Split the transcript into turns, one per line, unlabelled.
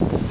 you